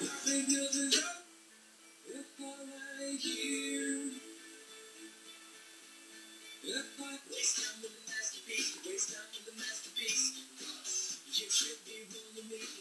I here. If I waste time with the masterpiece, waste time with the masterpiece. You should be rolling me.